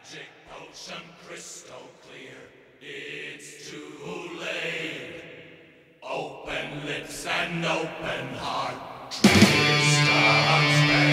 magic potion crystal clear. It's too late. Open lips and open heart. Tree starts.